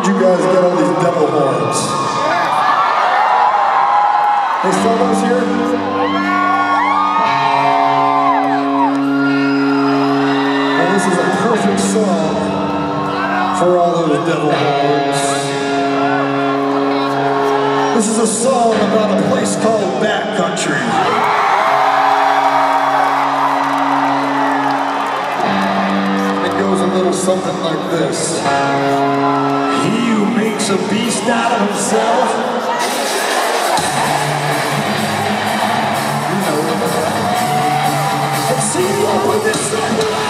Where'd you guys get all these devil horns? They sell here? Well, this is a perfect song for all those devil horns. This is a song about a place called Bat Country. Little something like this. He who makes a beast out of himself. You know see with this.